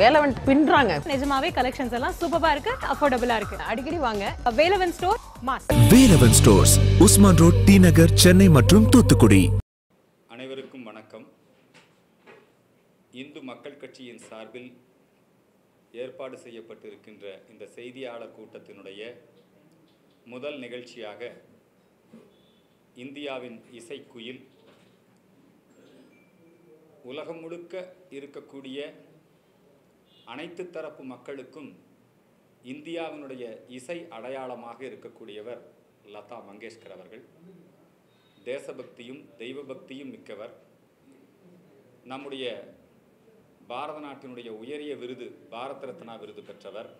வேலவன் பின்றாங்க. நிஜமாவே கலெக்ஷன்ஸ் எல்லாம் சூப்பரா இருக்கு அஃபோர்டபுளா இருக்கு. அடிக்கடி வாங்க. Velavan store mass Velavan stores Usman road T Nagar Chennai மற்றும் தூத்துக்குடி. அனைவருக்கும் வணக்கம். இந்து மக்கள் கட்சியின் சார்பில் ஏற்பாடு செய்யப்பட்டிருக்கின்ற இந்த செய்தியாளர் கூட்டத்தினுடைய முதல் நிகழ்ச்சியாக இந்தியாவின் இசைக்குயில் உலகம் முழுக்க இருக்கக்கூடிய அனைத்து தரப்பு மக்களுக்கும் இந்தியாவினுடைய இசை அடையாளமாக இருக்கக்கூடியவர் லதா மங்கேஷ்கர் அவர்கள். தேசபக்தியும் தெய்வ பக்தியும் மிக்கவர். நம்முடைய பாரத நாட்டினுடைய உயரிய விருது பாரத் ரத்னா விருது பெற்றவர்.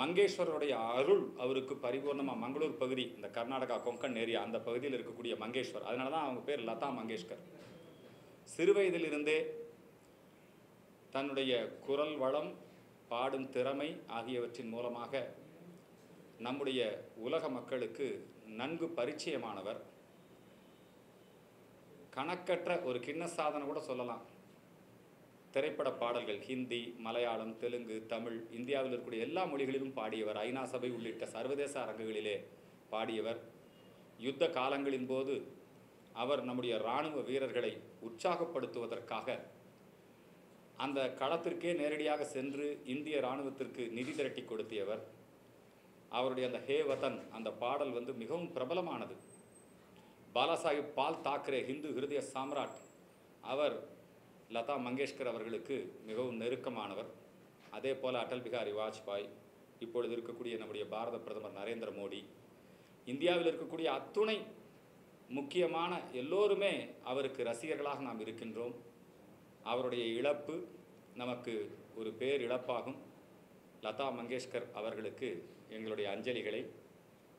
மங்கேஸ்வரருடைய அருள் அவருக்கு பரிபூர்ணமாக மங்களூர் பகுதி இந்த கர்நாடகா கொங்கன் ஏரியா அந்த பகுதியில் இருக்கக்கூடிய மங்கேஸ்வர் அதனால தான் அவங்க பேர் லதா மங்கேஷ்கர். சிறு வயதிலிருந்தே தன்னுடைய குரல் வளம் பாடும் திறமை ஆகியவற்றின் மூலமாக நம்முடைய உலக மக்களுக்கு நன்கு பரிச்சயமானவர். கணக்கற்ற ஒரு கிண்ண சாதனை கூட சொல்லலாம். திரைப்பட பாடல்கள் ஹிந்தி மலையாளம் தெலுங்கு தமிழ் இந்தியாவில் இருக்கக்கூடிய எல்லா மொழிகளிலும் பாடியவர் ஐநா சபை உள்ளிட்ட சர்வதேச அரங்குகளிலே பாடியவர். யுத்த காலங்களின் போது அவர் நம்முடைய இராணுவ வீரர்களை உற்சாகப்படுத்துவதற்காக அந்த களத்திற்கே நேரடியாக சென்று இந்திய இராணுவத்திற்கு நிதி திரட்டி கொடுத்தியவர் அவருடைய அந்த ஹே வதன் அந்த பாடல் வந்து மிகவும் பிரபலமானது. பாலாசாஹிப் பால் தாக்கரே ஹிந்து ஹிருதய சாம்ராட் அவர் லதா மங்கேஷ்கர் அவர்களுக்கு மிகவும் நெருக்கமானவர். அதே போல் அடல் பிகாரி வாஜ்பாய் இப்பொழுது இருக்கக்கூடிய நம்முடைய பாரத பிரதமர் நரேந்திர மோடி இந்தியாவில் இருக்கக்கூடிய அத்துணை முக்கியமான எல்லோருமே அவருக்கு ரசிகர்களாக நாம் இருக்கின்றோம். அவருடைய இழப்பு நமக்கு ஒரு பேர் இழப்பாகும் லதா மங்கேஷ்கர் அவர்களுக்கு எங்களுடைய அஞ்சலிகளை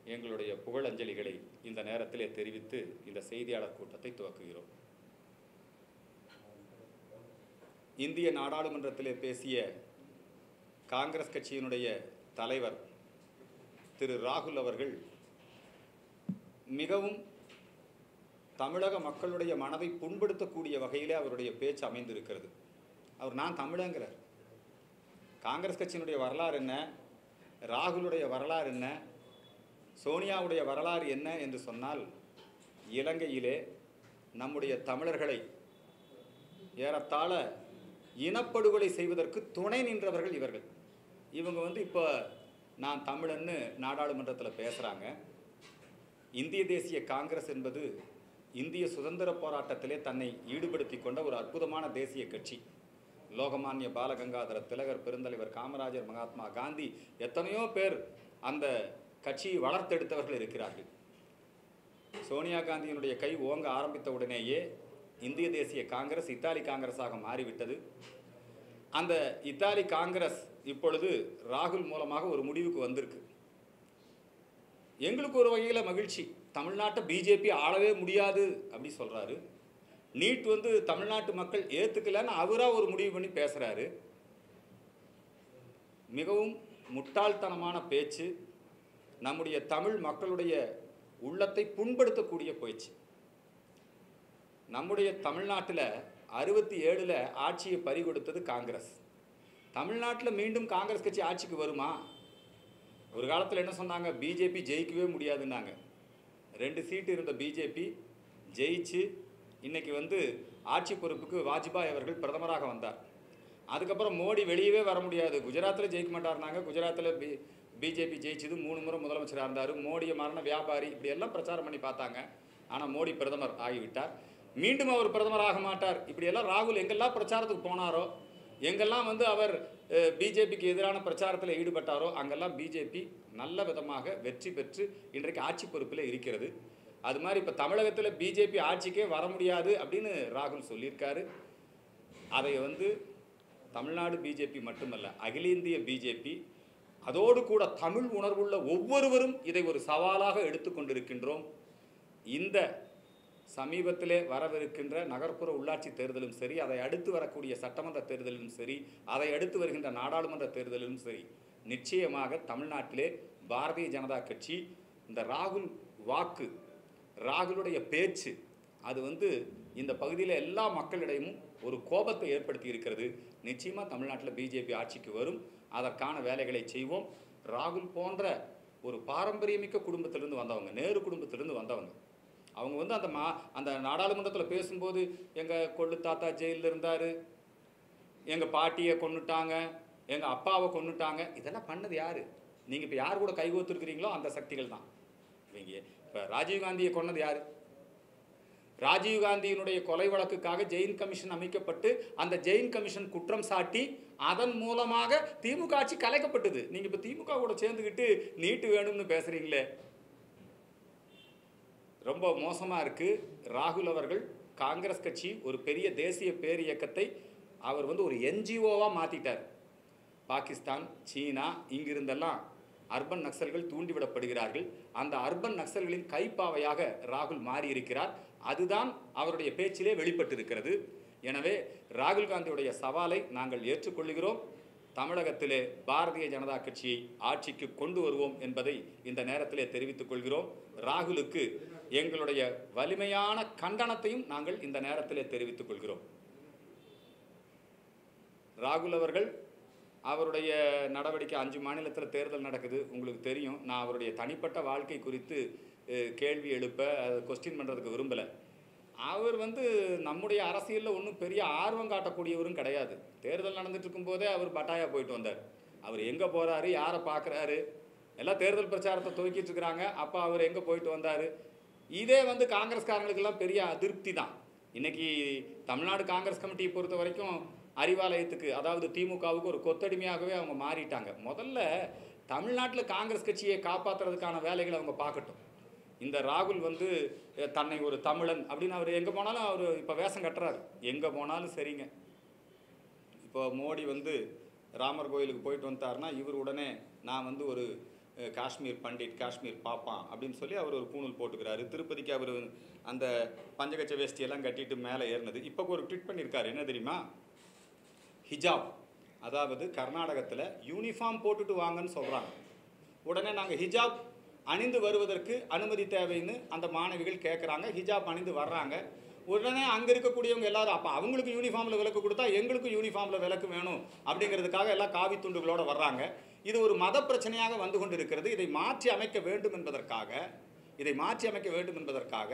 எங்களுடைய புகழஞ்சலிகளை இந்த நேரத்திலே தெரிவித்து இந்த செய்தியாளர் கூட்டத்தை துவக்குகிறோம். இந்திய நாடாளுமன்றத்திலே பேசிய காங்கிரஸ் கட்சியினுடைய தலைவர் திரு ராகுல் அவர்கள் மிகவும் தமிழக மக்களுடைய மனதை புண்படுத்தக்கூடிய வகையிலே அவருடைய பேச்சு அமைந்திருக்கிறது. அவர் நான் தமிழங்கிறார். காங்கிரஸ் கட்சியினுடைய வரலாறு என்ன? ராகுலுடைய வரலாறு என்ன? சோனியாவுடைய வரலாறு என்ன என்று சொன்னால் இலங்கையிலே நம்முடைய தமிழர்களை ஏறத்தாழ இனப்படுகொலை செய்வதற்கு துணை நின்றவர்கள் இவர்கள். இவங்க வந்து இப்போ நான் தமிழன்னு நாடாளுமன்றத்தில் பேசுகிறாங்க இந்திய தேசிய காங்கிரஸ் என்பது இந்திய சுதந்திர போராட்டத்திலே தன்னை ஈடுபடுத்தி கொண்ட ஒரு அற்புதமான தேசிய கட்சி. லோகமானிய பாலகங்காதர திலகர் பெருந்தலைவர் காமராஜர் மகாத்மா காந்தி எத்தனையோ பேர் அந்த கட்சியை வளர்த்தெடுத்தவர்கள் இருக்கிறார்கள். சோனியா காந்தியினுடைய கை ஓங்க ஆரம்பித்த உடனேயே இந்திய தேசிய காங்கிரஸ் இத்தாலி காங்கிரஸாக மாறிவிட்டது. அந்த இத்தாலி காங்கிரஸ் இப்பொழுது ராகுல் மூலமாக ஒரு முடிவுக்கு வந்திருக்கு. எங்களுக்கு ஒரு வகையில் மகிழ்ச்சி. தமிழ்நாட்டை பிஜேபி ஆளவே முடியாது அப்படி சொல்கிறாரு நீட் வந்து தமிழ்நாட்டு மக்கள் ஏற்றுக்கலன்னு அவராக ஒரு முடிவு பண்ணி பேசுகிறாரு மிகவும் முட்டாள்தனமான பேச்சு நம்முடைய தமிழ் மக்களுடைய உள்ளத்தை புண்படுத்தக்கூடிய போயிடுச்சு நம்முடைய தமிழ்நாட்டில் அறுபத்தி ஏழில் ஆட்சியை பறிகொடுத்தது காங்கிரஸ். தமிழ்நாட்டில் மீண்டும் காங்கிரஸ் கட்சி ஆட்சிக்கு வருமா? ஒரு காலத்தில் என்ன சொன்னாங்க? பிஜேபி ஜெயிக்கவே முடியாதுன்னாங்க. ரெண்டு சீட்டு இருந்த பிஜேபி ஜெயிச்சு இன்றைக்கி வந்து ஆட்சி பொறுப்புக்கு வாஜ்பாய் அவர்கள் பிரதமராக வந்தார். அதுக்கப்புறம் மோடி வெளியவே வர முடியாது. குஜராத்தில் ஜெயிக்க மாட்டார்னாங்க. குஜராத்தில் பி பிஜேபி ஜெயிச்சது மூணு முறை முதலமைச்சராக இருந்தார். மோடியை மரண வியாபாரி இப்படி எல்லாம் பிரச்சாரம் பண்ணி பார்த்தாங்க. ஆனால் மோடி பிரதமர் ஆகிவிட்டார். மீண்டும் அவர் பிரதமர் ஆக மாட்டார். இப்படியெல்லாம் ராகுல் எங்கெல்லாம் பிரச்சாரத்துக்கு போனாரோ எங்கெல்லாம் வந்து அவர் பிஜேபிக்கு எதிரான பிரச்சாரத்தில் ஈடுபட்டாரோ அங்கெல்லாம் பிஜேபி நல்ல விதமாக வெற்றி பெற்று இன்றைக்கு ஆட்சி பொறுப்பில் இருக்கிறது. அது மாதிரி இப்போ தமிழகத்தில் பிஜேபி ஆட்சிக்கே வர முடியாது அப்படின்னு ராகுல் சொல்லியிருக்காரு. அதை வந்து தமிழ்நாடு பிஜேபி மட்டுமல்ல அகில இந்திய பிஜேபி அதோடு கூட தமிழ் உணர்வுள்ள ஒவ்வொருவரும் இதை ஒரு சவாலாக எடுத்துக்கொண்டிருக்கின்றோம் இந்த சமீபத்திலே வரவிருக்கின்ற நகர்ப்புற உள்ளாட்சி தேர்தலும் சரி அதை அடுத்து வரக்கூடிய சட்டமன்ற தேர்தலிலும் சரி அதை அடுத்து வருகின்ற நாடாளுமன்ற தேர்தலிலும் சரி நிச்சயமாக தமிழ்நாட்டிலே பாரதிய ஜனதா கட்சி இந்த ராகுல் வாக்கு ராகுலுடைய பேச்சு அது வந்து இந்த பகுதியில் எல்லா மக்களிடையும் ஒரு கோபத்தை ஏற்படுத்தி இருக்கிறது நிச்சயமாக தமிழ்நாட்டில் பிஜேபி ஆட்சிக்கு வரும் அதற்கான வேலைகளை செய்வோம். ராகுல் போன்ற ஒரு பாரம்பரியமிக்க குடும்பத்திலிருந்து வந்தவங்க நேரு குடும்பத்திலிருந்து வந்தவங்க அவங்க வந்து அந்த மா அந்த நாடாளுமன்றத்தில் பேசும்போது எங்கள் கொள்ளு தாத்தா ஜெயிலில் இருந்தார் எங்கள் பாட்டியை கொண்டுட்டாங்க எங்கள் அப்பாவை கொண்டுட்டாங்க இதெல்லாம் பண்ணது யார்? நீங்கள் இப்போ யார் கூட கைகோத்துருக்கிறீங்களோ அந்த சக்திகள் தான். இவங்க இப்போ ராஜீவ்காந்தியை கொன்னது யார்? ராஜீவ்காந்தியினுடைய கொலை வழக்குக்காக ஜெயின் கமிஷன் அமைக்கப்பட்டு அந்த ஜெயின் கமிஷன் குற்றம் சாட்டி அதன் மூலமாக திமுக ஆட்சி கலைக்கப்பட்டது. நீங்கள் இப்போ திமுக கூட சேர்ந்துக்கிட்டு நீட்டு வேணும்னு பேசுகிறீங்களே ரொம்ப மோசமாக இருக்குது ராகுல் அவர்கள் காங்கிரஸ் கட்சி ஒரு பெரிய தேசிய பேர் இயக்கத்தை அவர் வந்து ஒரு என்ஜிஓவாக மாற்றிட்டார் பாகிஸ்தான் சீனா இங்கிருந்தெல்லாம் அர்பன் நக்சல்கள் தூண்டிவிடப்படுகிறார்கள். அந்த அர்பன் நக்சல்களின் கைப்பாவையாக ராகுல் மாறியிருக்கிறார். அதுதான் அவருடைய பேச்சிலே வெளிப்பட்டிருக்கிறது. எனவே ராகுல் காந்தியுடைய சவாலை நாங்கள் ஏற்றுக்கொள்கிறோம். தமிழகத்திலே பாரதிய ஜனதா கட்சியை ஆட்சிக்கு கொண்டு வருவோம் என்பதை இந்த நேரத்திலே தெரிவித்துக் கொள்கிறோம். ராகுலுக்கு எங்களுடைய வலிமையான கண்டனத்தையும் நாங்கள் இந்த நேரத்திலே தெரிவித்துக் கொள்கிறோம். ராகுல் அவர்கள் அவருடைய நடவடிக்கை அஞ்சு மாநிலத்தில் தேர்தல் நடக்குது உங்களுக்கு தெரியும். நான் அவருடைய தனிப்பட்ட வாழ்க்கை குறித்து கேள்வி எழுப்ப கொஸ்டின் பண்ணுறதுக்கு விரும்பலை. அவர் வந்து நம்முடைய அரசியலில் ஒன்றும் பெரிய ஆர்வம் காட்டக்கூடியவரும் கிடையாது. தேர்தல் நடந்துட்டு இருக்கும்போதே அவர் பட்டாயா போயிட்டு வந்தார். அவர் எங்கே போகிறாரு யாரை பார்க்குறாரு எல்லாம் தேர்தல் பிரச்சாரத்தை துவக்கிட்டு இருக்கிறாங்க அப்போ அவர் எங்கே போயிட்டு வந்தார்? இதே வந்து காங்கிரஸ்காரங்களுக்கெல்லாம் பெரிய அதிருப்தி தான். இன்றைக்கி தமிழ்நாடு காங்கிரஸ் கமிட்டியை பொறுத்த வரைக்கும் அறிவாலயத்துக்கு அதாவது திமுகவுக்கு ஒரு கொத்தடிமையாகவே அவங்க மாறிட்டாங்க. முதல்ல தமிழ்நாட்டில் காங்கிரஸ் கட்சியை காப்பாற்றுறதுக்கான வேலைகளை அவங்க பார்க்கட்டும். இந்த ராகுல் வந்து தன்னை ஒரு தமிழன். அப்படின்னு அவர் எங்கே போனாலும் அவர் இப்போ வேஷம் கட்டுறாரு. எங்கே போனாலும் சரிங்க. இப்போ மோடி வந்து ராமர் கோயிலுக்கு போயிட்டு வந்தாருன்னா இவர் உடனே நான் வந்து ஒரு காஷ்மீர் பண்டிட் காஷ்மீர் பாப்பான் அப்படின்னு சொல்லி அவர் ஒரு பூணூல் போட்டுக்கிறாரு. திருப்பதிக்கு அவர் அந்த பஞ்சகச்ச வேஷ்டியெல்லாம் கட்டிட்டு மேலே ஏறினது. இப்போ ஒரு ட்விட் பண்ணியிருக்காரு என்ன தெரியுமா? ஹிஜாப். அதாவது கர்நாடகத்தில் யூனிஃபார்ம் போட்டுட்டு வாங்கன்னு சொல்கிறாங்க உடனே நாங்கள் ஹிஜாப் அணிந்து வருவதற்கு அனுமதி தேவைன்னு அந்த மாணவிகள் கேட்குறாங்க ஹிஜாப் அணிந்து வர்றாங்க. உடனே அங்கே இருக்கக்கூடியவங்க எல்லாரும் அப்போ அவங்களுக்கு யூனிஃபார்மில் விலக்கு கொடுத்தா எங்களுக்கும் யூனிஃபார்மில் விலக்கு வேணும் அப்படிங்கிறதுக்காக எல்லாம் காவி துண்டுகளோடு வர்றாங்க. இது ஒரு மத பிரச்சனையாக வந்து கொண்டிருக்கிறது. இதை மாற்றி அமைக்க வேண்டும் என்பதற்காக இதை மாற்றி அமைக்க வேண்டும் என்பதற்காக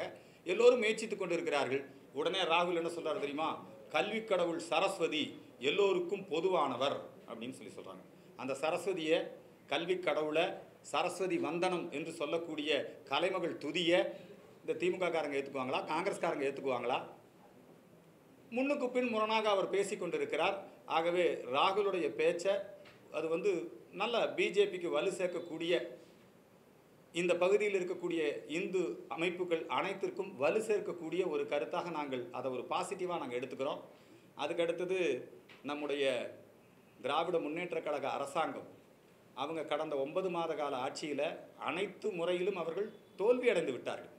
எல்லோரும் மெய்ச்சித்துக்கொண்டு இருக்கிறார்கள் உடனே ராகுல் என்ன சொல்கிறார் தெரியுமா? கல்வி கடவுள் சரஸ்வதி எல்லோருக்கும் பொதுவானவர் அப்படின்னு சொல்லி சொல்கிறாங்க அந்த சரஸ்வதியை கல்வி கடவுளை சரஸ்வதி வந்தனம் என்று சொல்லக்கூடிய கலைமகள் துதிய இந்த திமுக காரங்க ஏற்றுக்குவாங்களா காங்கிரஸ்காரங்க ஏற்றுக்குவாங்களா முன்னுக்கு பின் முரணாக அவர் பேசி கொண்டிருக்கிறார். ஆகவே ராகுலுடைய பேச்சை அது வந்து நல்ல பிஜேபிக்கு வலு சேர்க்கக்கூடிய இந்த பகுதியில் இருக்கக்கூடிய இந்து அமைப்புகள் அனைத்திற்கும் வலு சேர்க்கக்கூடிய ஒரு கருத்தாக நாங்கள் அதை ஒரு பாசிட்டிவாக நாங்கள் எடுத்துக்கிறோம். அதுக்கு அடுத்தது நம்முடைய திராவிட முன்னேற்றக் கழக அரசாங்கம். அவங்க கடந்த ஒன்பது மாத கால ஆட்சியில் அனைத்து முறையிலும் அவர்கள் தோல்வி அடைந்து விட்டார்கள்.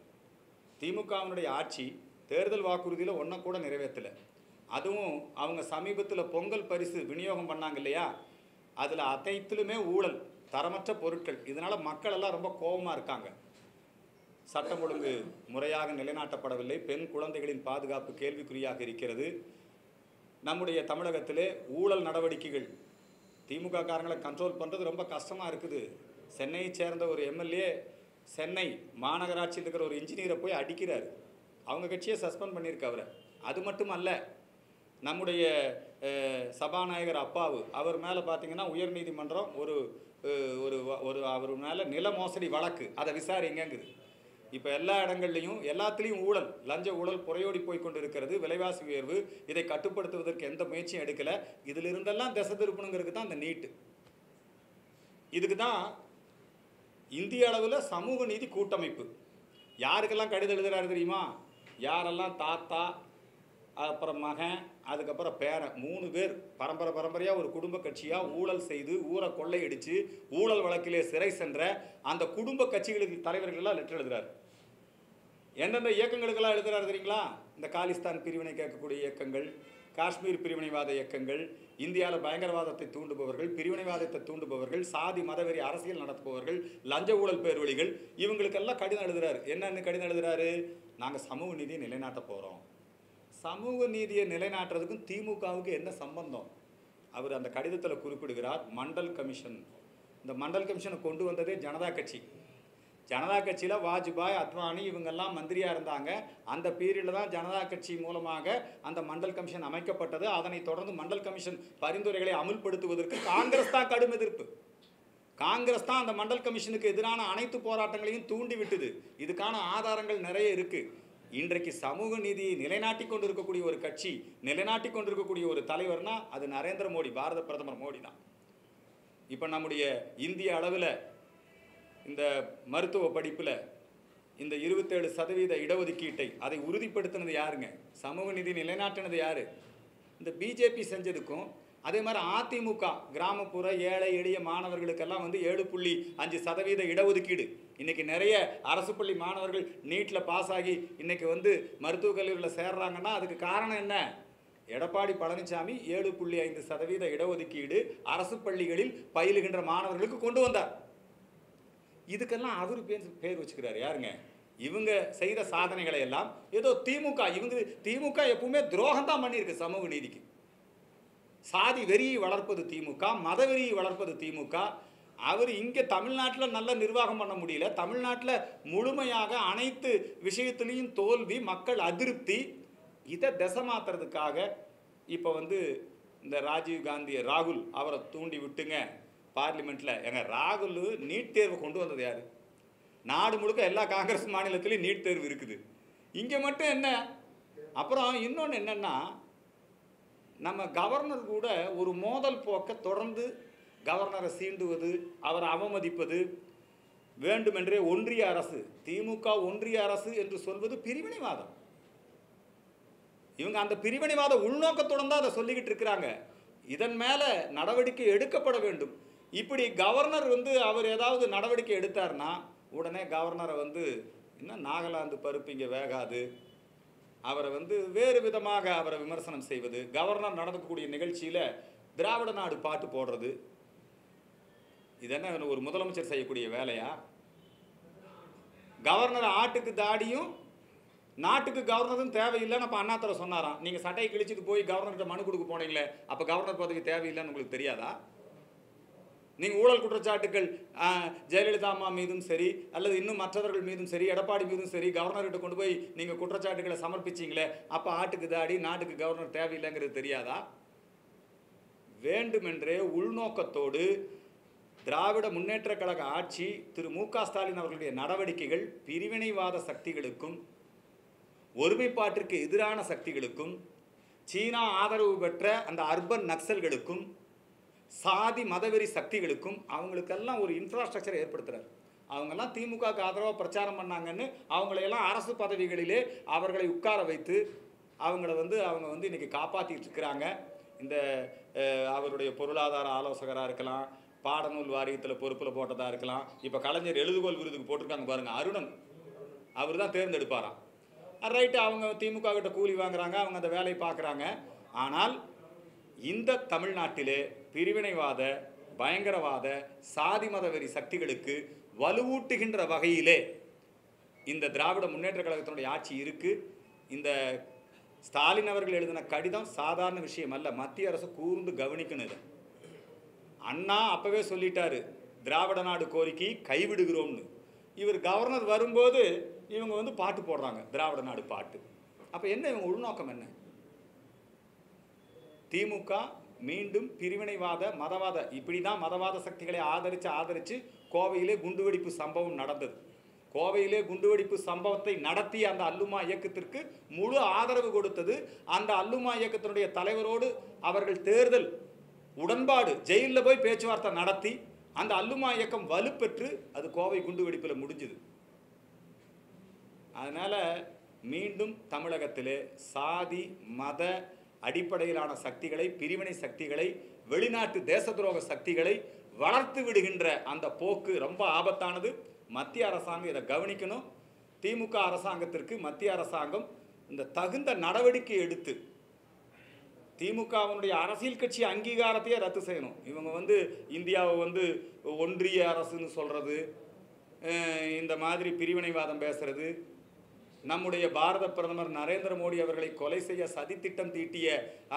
திமுகவினுடைய ஆட்சி தேர்தல் வாக்குறுதியில் ஒன்றை கூட நிறைவேற்றலை. அதுவும் அவங்க சமீபத்தில் பொங்கல் பரிசு விநியோகம் பண்ணாங்க இல்லையா? அதில் அனைத்திலுமே ஊழல் தரமற்ற பொருட்கள். இதனால் மக்கள் எல்லாம் ரொம்ப கோபமாக இருக்காங்க. சட்டம் ஒழுங்கு முறையாக நிலைநாட்டப்படவில்லை. பெண் குழந்தைகளின் பாதுகாப்பு கேள்விக்குறியாக இருக்கிறது. நம்முடைய தமிழகத்திலே ஊழல் நடவடிக்கைகள் திமுக காரங்களை கண்ட்ரோல் பண்ணுறது ரொம்ப கஷ்டமாக இருக்குது. சென்னையை சேர்ந்த ஒரு எம்எல்ஏ சென்னை மாநகராட்சியில் இருக்கிற ஒரு இன்ஜினியரை போய் அடிக்கிறார். அவங்க கட்சியை சஸ்பெண்ட் பண்ணியிருக்கு அவரை. அது மட்டும் அல்ல நம்முடைய சபாநாயகர் அப்பாவு அவர் மேலே பார்த்தீங்கன்னா உயர்நீதிமன்றம் ஒரு ஒரு ஒரு அவர் மேலே நில மோசடி வழக்கு. அதை விசாரிங்கங்குது. இப்போ எல்லா இடங்கள்லையும் எல்லாத்துலேயும் ஊழல் லஞ்ச ஊழல் புறையோடி போய் கொண்டிருக்கிறது. விலைவாசி உயர்வு இதை கட்டுப்படுத்துவதற்கு எந்த முயற்சியும் எடுக்கலை. இதிலிருந்தெல்லாம் திசை திருப்பணுங்கிறதுக்கு தான் அந்த நீட்டு. இதுக்கு தான் இந்திய அளவில் சமூக நீதி கூட்டமைப்பு. யாருக்கெல்லாம் கடிதம் எழுதுகிறாரு தெரியுமா? யாரெல்லாம் தாத்தா அப்புறம் மகன் அதுக்கப்புறம் பேரன் மூணு பேர். பரம்பரை பரம்பரையாக ஒரு குடும்ப கட்சியாக ஊழல் செய்து ஊரை கொள்ளையடித்து ஊழல் வழக்கிலே சிறை சென்ற அந்த குடும்ப கட்சிகளுக்கு தலைவர்களெல்லாம் லெட்டர் எழுதுறாரு. எந்தெந்த இயக்கங்களுக்கெல்லாம் எழுதுகிறாரு தெரியுங்களா? இந்த காலிஸ்தான் பிரிவினை கேட்கக்கூடிய இயக்கங்கள் காஷ்மீர் பிரிவினைவாத இயக்கங்கள் இந்தியாவில் பயங்கரவாதத்தை தூண்டுபவர்கள் பிரிவினைவாதத்தை தூண்டுபவர்கள் சாதி மதவெறி அரசியல் நடத்துபவர்கள் லஞ்ச ஊழல் பேர்வழிகள் இவங்களுக்கெல்லாம் கடிதம் எழுதுறாரு. என்னென்னு கடிதம் எழுதுறாரு? நாங்கள் சமூக நீதியை நிலைநாட்ட போகிறோம் சமூக நீதியை நிலைநாட்டுறதுக்கும் திமுகவுக்கு என்ன சம்பந்தம்? அவர் அந்த கடிதத்தில் குறிப்பிடுகிறார் மண்டல் கமிஷன். இந்த மண்டல் கமிஷனை கொண்டு வந்ததே ஜனதா கட்சி. ஜனதா கட்சியில் வாஜ்பாய் அத்வானி இவங்கெல்லாம் மந்திரியாக இருந்தாங்க. அந்த பீரியடில் தான் ஜனதா கட்சி மூலமாக அந்த மண்டல் கமிஷன் அமைக்கப்பட்டது. அதனைத் தொடர்ந்து மண்டல் கமிஷன் பரிந்துரைகளை அமுல்படுத்துவதற்கு காங்கிரஸ் தான் கடும் எதிர்ப்பு. காங்கிரஸ் தான் அந்த மண்டல் கமிஷனுக்கு எதிரான அனைத்து போராட்டங்களையும் தூண்டிவிட்டது. இதுக்கான ஆதாரங்கள் நிறைய இருக்குது இன்றைக்கு சமூக நீதியை நிலைநாட்டி கொண்டிருக்கக்கூடிய ஒரு கட்சி நிலைநாட்டி கொண்டிருக்கக்கூடிய ஒரு தலைவர்னா அது நரேந்திர மோடி பாரத பிரதமர் மோடி தான். இப்போ நம்முடைய இந்திய அளவில் இந்த மருத்துவ படிப்பில் இந்த இருபத்தேழு சதவீத இடஒதுக்கீட்டை அதை உறுதிப்படுத்தினது யாருங்க? சமூக நிதி நிலைநாட்டினது யார்? இந்த பிஜேபி செஞ்சதுக்கும் அதே மாதிரி அதிமுக கிராமப்புற ஏழை எளிய மாணவர்களுக்கெல்லாம் வந்து ஏழு புள்ளி அஞ்சு சதவீத இடஒதுக்கீடு. இன்றைக்கி நிறைய அரசு பள்ளி மாணவர்கள் நீட்டில் பாஸ் ஆகி இன்றைக்கி வந்து மருத்துவக் கல்லூரியில் சேர்றாங்கன்னா அதுக்கு காரணம் என்ன? எடப்பாடி பழனிசாமி ஏழு புள்ளி ஐந்து சதவீத இடஒதுக்கீடு அரசு பள்ளிகளில் பயிலுகின்ற மாணவர்களுக்கு கொண்டு வந்தார். இதுக்கெல்லாம் அவர் பேர் பேர் வச்சுக்கிறார். யாருங்க? இவங்க செய்த சாதனைகளை எல்லாம் ஏதோ திமுக இவங்க திமுக எப்பவுமே துரோகம் தான் பண்ணியிருக்கு சமூக நீதிக்கு. சாதி வெறியை வளர்ப்பது திமுக மத வெறியை வளர்ப்பது திமுக. அவர் இங்கே தமிழ்நாட்டில் நல்ல நிர்வாகம் பண்ண முடியல. தமிழ்நாட்டில் முழுமையாக அனைத்து விஷயத்துலேயும் தோல்வி மக்கள் அதிருப்தி இதை திசை மாத்துறதுக்காக இப்போ வந்து இந்த ராஜீவ் காந்தி ராகுல் அவரை தூண்டி விட்டுங்க பார்லிமெண்ட்டில் எங்க ராகுல் நீட் தேர்வு கொண்டு வந்தது யார்? நாடு முழுக்க எல்லா காங்கிரஸ் மாநிலத்திலையும் நீட் தேர்வு இருக்குது. இங்கே மட்டும் என்ன? அப்புறம் இன்னொன்று என்னென்னா நம்ம கவர்னர் கூட ஒரு மோதல் போக்க தொடர்ந்து கவர்னரை சீண்டுவது அவரை அவமதிப்பது வேண்டுமென்றே ஒன்றிய அரசு திமுக ஒன்றிய அரசு என்று சொல்வது பிரிவினைவாதம். இவங்க அந்த பிரிவினைவாத உள்நோக்கத்துடன் தான் அதை சொல்லிக்கிட்டு இருக்கிறாங்க. இதன் மேலே நடவடிக்கை எடுக்கப்பட வேண்டும். இப்படி கவர்னர் வந்து அவர் ஏதாவது நடவடிக்கை எடுத்தார்னா உடனே கவர்னரை வந்து என்ன நாகாலாந்து பருப்பு இங்கே வேகாது? அவரை வந்து வேறு விதமாக அவரை விமர்சனம் செய்வது கவர்னர் நடக்கக்கூடிய நிகழ்ச்சியில் திராவிட நாடு பாட்டு போடுறது இது என்ன ஒரு முதலமைச்சர் செய்யக்கூடிய வேலையா? கவர்னர் ஆட்டுக்கு தாடியும் நாட்டுக்கு கவர்னரும் தேவையில்லைன்னு அப்போ அண்ணாத்தர சொன்னாராம். நீங்கள் சட்டையை கிழிச்சிட்டு போய் கவர்னர்கிட்ட மனு கொடுக்க போனீங்களே அப்போ கவர்னர் பதவி தேவையில்லைன்னு உங்களுக்கு தெரியாதா? நீங்கள் ஊழல் குற்றச்சாட்டுகள் ஜெயலலிதா அம்மா மீதும் சரி அல்லது இன்னும் மற்றவர்கள் மீதும் சரி எடப்பாடி மீதும் சரி கவர்னர்கிட்ட கொண்டு போய் நீங்கள் குற்றச்சாட்டுகளை சமர்ப்பிச்சீங்களே அப்போ ஆட்டுக்கு தாடி நாட்டுக்கு கவர்னர் தேவையில்லைங்கிறது தெரியாதா? வேண்டுமென்றே உள்நோக்கத்தோடு திராவிட முன்னேற்றக் கழக ஆட்சி திரு மு க ஸ்டாலின் அவர்களுடைய நடவடிக்கைகள் பிரிவினைவாத சக்திகளுக்கும் ஒருமைப்பாட்டிற்கு எதிரான சக்திகளுக்கும் சீனா ஆதரவு பெற்ற அந்த அர்பன் நக்சல்களுக்கும் சாதி மதவெறி சக்திகளுக்கும் அவங்களுக்கெல்லாம் ஒரு இன்ஃப்ராஸ்ட்ரக்சரை ஏற்படுத்துகிறார் அவங்கெல்லாம் திமுகவுக்கு ஆதரவாக பிரச்சாரம் பண்ணாங்கன்னு அவங்களையெல்லாம் அரசு பதவிகளிலே அவர்களை உட்கார வைத்து அவங்கள வந்து அவங்க வந்து இன்றைக்கி காப்பாற்றிட்டு இருக்கிறாங்க. இந்த அவருடைய பொருளாதார ஆலோசகராக இருக்கலாம் பாடநூல் வாரியத்தில் பொறுப்பில் போட்டதாக இருக்கலாம். இப்போ கலைஞர் எழுதுகோல் விருதுக்கு போட்டிருக்காங்க பாருங்க அருணன். அவர் தான் தேர்ந்தெடுப்பாராம். ரைட்டு அவங்க திமுக கிட்ட கூலி வாங்குறாங்க அவங்க அந்த வேலையை பார்க்குறாங்க ஆனால் இந்த தமிழ்நாட்டிலே பிரிவினைவாத பயங்கரவாத சாதி மதவெறி சக்திகளுக்கு வலுவூட்டுகின்ற வகையிலே இந்த திராவிட முன்னேற்ற கழகத்தினுடைய ஆட்சி இருக்கு. இந்த ஸ்டாலின் அவர்கள் எழுதின கடிதம் சாதாரண விஷயம் அல்ல மத்திய அரசு கூர்ந்து கவனிக்கணும் இதை. அண்ணா அப்போவே சொல்லிட்டாரு திராவிட நாடு கோரிக்கை கைவிடுகிறோம்னு. இவர் கவர்னர் வரும்போது இவங்க வந்து பாட்டு போடுறாங்க திராவிட நாடு பாட்டு. அப்போ என்ன இவங்க உள்நோக்கம் என்ன? திமுக மீண்டும் பிரிவினைவாத மதவாத இப்படி தான் மதவாத சக்திகளை ஆதரித்து ஆதரித்து கோவையிலே குண்டுவெடிப்பு சம்பவம் நடந்தது. கோவையிலே குண்டுவெடிப்பு சம்பவத்தை நடத்திய அந்த அல்லுமா இயக்கத்திற்கு முழு ஆதரவு கொடுத்தது. அந்த அல்லுமா இயக்கத்தினுடைய தலைவரோடு அவர்கள் தேர்தல் உடன்பாடு ஜெயிலில் போய் பேச்சுவார்த்தை நடத்தி அந்த அல்லுமா இயக்கம் வலுப்பெற்று அது கோவை குண்டு வெடிப்பில் முடிஞ்சுது. அதனால் மீண்டும் தமிழகத்திலே சாதி மத அடிப்படையிலான சக்திகளை பிரிவினை சக்திகளை வெளிநாட்டு தேச துரோக சக்திகளை வளர்த்து விடுகின்ற அந்த போக்கு ரொம்ப ஆபத்தானது. மத்திய அரசாங்கம் இதை கவனிக்கணும். திமுக அரசாங்கத்திற்கு மத்திய அரசாங்கம் இந்த தகுந்த நடவடிக்கை எடுத்து திமுகவினுடைய அரசியல் கட்சி அங்கீகாரத்தையே ரத்து செய்யணும். இவங்க வந்து இந்தியாவை வந்து ஒன்றிய அரசுன்னு சொல்கிறது இந்த மாதிரி பிரிவினைவாதம் பேசுறது நம்முடைய பாரத பிரதமர் நரேந்திர மோடி அவர்களை கொலை செய்ய சதித்திட்டம் தீட்டிய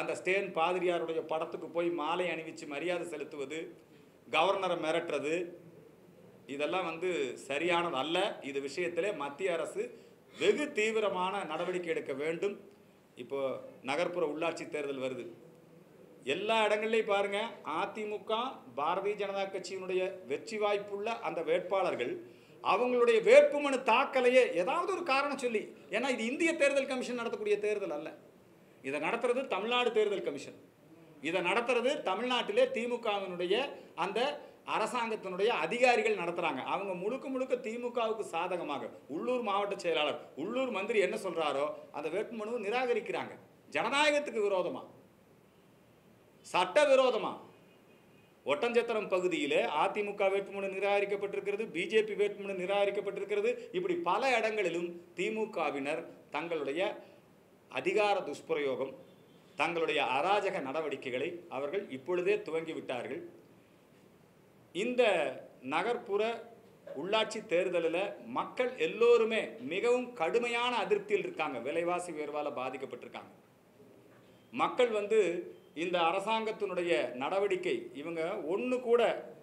அந்த ஸ்டேன் பாதிரியாருடைய படத்துக்கு போய் மாலை அணிவிச்சு மரியாதை செலுத்துவது கவர்னரை மிரட்டுறது இதெல்லாம் வந்து சரியானது அல்ல. இது விஷயத்திலே மத்திய அரசு வெகு தீவிரமான நடவடிக்கை எடுக்க வேண்டும். இப்போது நகர்ப்புற உள்ளாட்சி தேர்தல் வருது. எல்லா இடங்கள்லையும் பாருங்க அதிமுக பாரதிய ஜனதா கட்சியினுடைய வெற்றி வாய்ப்புள்ள அந்த வேட்பாளர்கள் அவங்களுடைய வேட்புமனு தாக்கலையே ஏதாவது ஒரு காரணம் சொல்லி ஏன்னா இது இந்திய தேர்தல் கமிஷன் நடத்தக்கூடிய தேர்தல் அல்ல. இதை நடத்துறது தமிழ்நாடு தேர்தல் கமிஷன். இதை நடத்துறது தமிழ்நாட்டிலே திமுகவினுடைய அந்த அரசாங்கத்தினுடைய அதிகாரிகள் நடத்துகிறாங்க அவங்க முழுக்க முழுக்க திமுகவுக்கு சாதகமாக உள்ளூர் மாவட்ட செயலாளர் உள்ளூர் மந்திரி என்ன சொல்கிறாரோ அந்த வேட்புமனுவை நிராகரிக்கிறாங்க. ஜனநாயகத்துக்கு விரோதமா? சட்டவிரோதமா? ஒட்டஞ்சத்திரம் பகுதியில் அதிமுக வேட்புமனு நிராகரிக்கப்பட்டிருக்கிறது பிஜேபி வேட்புமனு நிராகரிக்கப்பட்டிருக்கிறது. இப்படி பல இடங்களிலும் திமுகவினர் தங்களுடைய அதிகார துஷ்பிரயோகம் தங்களுடைய அராஜக நடவடிக்கைகளை அவர்கள் இப்பொழுதே துவங்கி விட்டார்கள். இந்த நகர்ப்புற உள்ளாட்சி தேர்தலில் மக்கள் எல்லோருமே மிகவும் கடுமையான அதிருப்தியில் இருக்காங்க. விலைவாசி உயர்வால் பாதிக்கப்பட்டிருக்காங்க. மக்கள் வந்து இந்த அரசாங்கத்தினுடைய நடவடிக்கை இவங்க ஒன்று கூட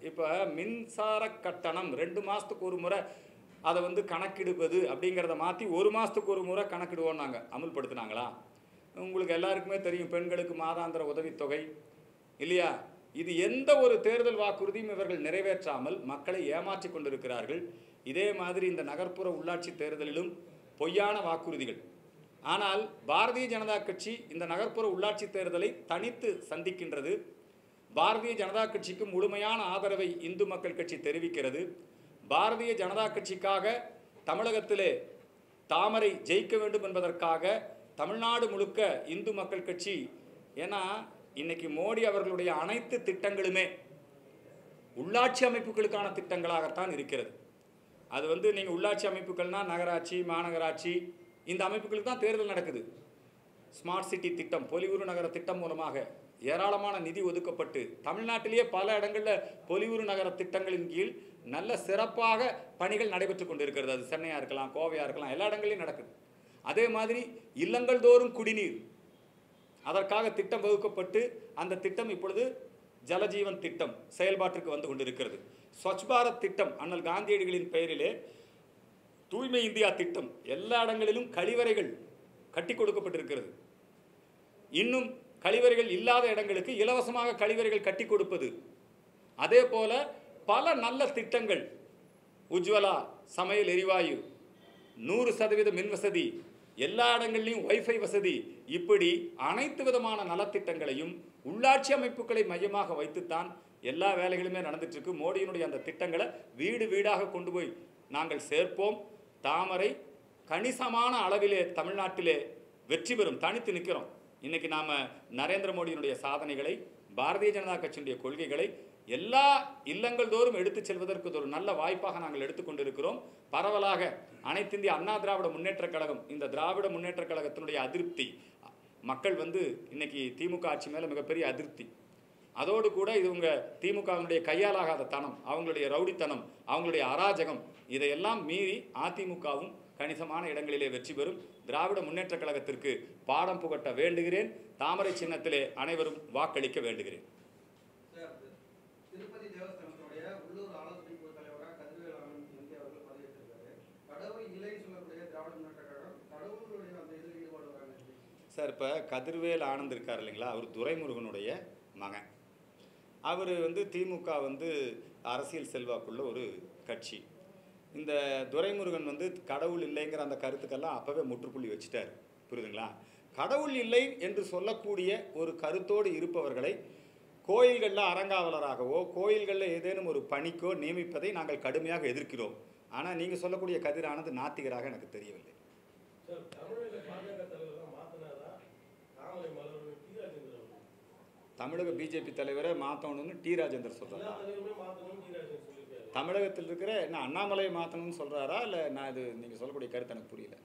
இப்போ மின்சார கட்டணம் ரெண்டு மாதத்துக்கு ஒரு முறை அதை வந்து கணக்கிடுவது அப்படிங்கிறத மாற்றி ஒரு மாதத்துக்கு ஒரு முறை கணக்கிடுவோம் நாங்கள் அமல்படுத்தினாங்களா? உங்களுக்கு எல்லாருக்குமே தெரியும் பெண்களுக்கு மாதாந்திர உதவித்தொகை இல்லையா? இது எந்த ஒரு தேர்தல் வாக்குறுதியும் இவர்கள் நிறைவேற்றாமல் மக்களை ஏமாற்றி கொண்டிருக்கிறார்கள். இதே மாதிரி இந்த நகர்ப்புற உள்ளாட்சி தேர்தலிலும் பொய்யான வாக்குறுதிகள் ஆனால் பாரதிய ஜனதா கட்சி இந்த நகர்ப்புற உள்ளாட்சி தேர்தலை தனித்து சந்திக்கின்றது. பாரதிய ஜனதா கட்சிக்கு முழுமையான ஆதரவை இந்து மக்கள் கட்சி தெரிவிக்கிறது. பாரதிய ஜனதா கட்சிக்காக தமிழகத்திலே தாமரை ஜெயிக்க வேண்டும் என்பதற்காக தமிழ்நாடு முழுக்க இந்து மக்கள் கட்சி ஏன்னா இன்னைக்கு மோடி அவர்களுடைய அனைத்து திட்டங்களுமே உள்ளாட்சி அமைப்புகளுக்கான திட்டங்களாகத்தான் இருக்கிறது. அது வந்து நீங்கள் உள்ளாட்சி அமைப்புகள்னால் நகராட்சி மாநகராட்சி இந்த அமைப்புகளுக்கு தான் தேர்தல் நடக்குது. ஸ்மார்ட் சிட்டி திட்டம் பொலிவுறு நகர திட்டம் மூலமாக ஏராளமான நிதி ஒதுக்கப்பட்டு தமிழ்நாட்டிலேயே பல இடங்களில் பொலிவுறு நகர திட்டங்களின் கீழ் நல்ல சிறப்பாக பணிகள் நடைபெற்று கொண்டு இருக்கிறது அது சென்னையாக இருக்கலாம் கோவையாக இருக்கலாம் எல்லா இடங்களையும் நடக்குது. அதே மாதிரி இல்லங்கள் தோறும் குடிநீர். அதற்காக திட்டம் வகுக்கப்பட்டு அந்த திட்டம் இப்பொழுது ஜலஜீவன் திட்டம் செயல்பாட்டிற்கு வந்து கொண்டிருக்கிறது. ஸ்வச் பாரத் திட்டம் அண்ணல் காந்தியடிகளின் பெயரிலே தூய்மை இந்தியா திட்டம் எல்லா இடங்களிலும் கழிவறைகள் கட்டி கொடுக்கப்பட்டிருக்கிறது. இன்னும் கழிவறைகள் இல்லாத இடங்களுக்கு இலவசமாக கழிவறைகள் கட்டி கொடுப்பது. அதே போல பல நல்ல திட்டங்கள். உஜ்வலா சமையல் எரிவாயு நூறு சதவீத மின் வசதி எல்லா இடங்கள்லையும் ஒய்ஃபை வசதி. இப்படி அனைத்து விதமான நலத்திட்டங்களையும் உள்ளாட்சி அமைப்புகளை மையமாக வைத்துத்தான் எல்லா வேலைகளுமே நடந்துட்டு இருக்கு. மோடியினுடைய அந்த திட்டங்களை வீடு வீடாக கொண்டு போய் நாங்கள் சேர்ப்போம். தாமரை கணிசமான அளவிலே தமிழ்நாட்டிலே வெற்றி பெறும் தனித்து நிற்கிறோம். இன்றைக்கி நாம் நரேந்திர மோடியினுடைய சாதனைகளை பாரதிய ஜனதா கட்சியினுடைய கொள்கைகளை எல்லா இல்லங்கள் தோறும் எடுத்துச் செல்வதற்கு ஒரு நல்ல வாய்ப்பாக நாங்கள் எடுத்துக்கொண்டிருக்கிறோம் பரவலாக அனைத்திந்திய அண்ணா திராவிட முன்னேற்றக் கழகம் இந்த திராவிட முன்னேற்றக் கழகத்தினுடைய அதிருப்தி. மக்கள் வந்து இன்னைக்கு திமுக ஆட்சி மேலே மிகப்பெரிய அதிருப்தி. அதோடு கூட இது உங்க திமுகவினுடைய கையாலாகாத தனம் அவங்களுடைய ரவுடித்தனம் அவங்களுடைய அராஜகம் இதையெல்லாம் மீறி அதிமுகவும் கணிசமான இடங்களிலே வெற்றி பெறும். திராவிட முன்னேற்றக் கழகத்திற்கு பாடம் புகட்ட வேண்டுகிறேன். தாமரை சின்னத்திலே அனைவரும் வாக்களிக்க வேண்டுகிறேன். சார், திருப்பதி தேவஸ்தானத்துடைய உள்ளூர் ஆலோசனை குழு தலைவராக கதிர்வேல் ஆனந்த் எம்பி அவர்கள் பதவியேற்றிருக்காரு. கடவுள் இல்லைன்னு சொல்லக்கூடிய திராவிட முன்னேற்ற கழகம் கடவுளுடைய அந்த இதில் ஈடுபடுவாங்க சார் இப்போ கதிர்வேல் ஆனந்த் இருக்கார் இல்லைங்களா? அவர் துரைமுருகனுடைய மகன். அவர் வந்து திமுக வந்து அரசியல் செல்வாக்குள்ள ஒரு கட்சி. இந்த துரைமுருகன் வந்து கடவுள் இல்லைங்கிற அந்த கருத்துக்கெல்லாம் அப்போவே முற்றுப்புள்ளி வச்சுட்டார். புரியுதுங்களா? கடவுள் இல்லை என்று சொல்லக்கூடிய ஒரு கருத்தோடு இருப்பவர்களை கோயில்களில் அறங்காவலராகவோ கோயில்களில் ஏதேனும் ஒரு பணிக்கோ நியமிப்பதை நாங்கள் கடுமையாக எதிர்க்கிறோம். ஆனால் நீங்கள் சொல்லக்கூடிய கதிரானது நாத்திகராக எனக்கு தெரியவில்லை சார் தமிழக பாஜக தலைவர் மாத்தினாரா தாமரை மலர் டி ராஜேந்திரன் அவர்கள். தமிழக பிஜேபி தலைவரை மாற்றணும்னு டி ராஜேந்தர் சொல்கிறாரா தமிழகத்தில் இருக்கிற என்ன அண்ணாமலையை மாற்றணும்னு சொல்கிறாரா இல்லை நான் இது நீங்கள் சொல்லக்கூடிய கருத்து எனக்கு புரியல.